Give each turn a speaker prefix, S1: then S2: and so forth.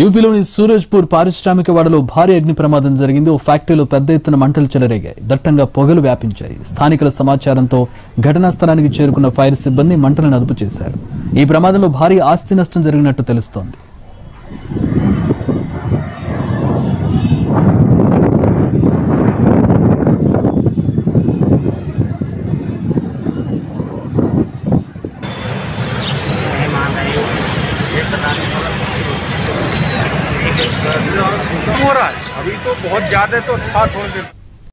S1: యూపీలోని సూరజ్పూర్ పారిశ్రామిక వాడలో భారీ అగ్ని ప్రమాదం జరిగింది. ఓ ఫ్యాక్టరీలో పెద్ద ఎత్తున మంటలు చెలరేగాయి. దట్టంగా పొగలు వ్యాపించాయి. స్థానికుల సమాచారంతో ఘటనా స్థలానికి చేరుకున్న ఫైర్ సిబ్బంది మంటలను అదుపు చేశారు. ఈ ప్రమాదంలో భారీ ఆస్తి నష్టం జరిగినట్టు తెలుస్తోంది.
S2: हो रहा है? अभी तो बहुत ज़्यादा तो था थोड़ी देर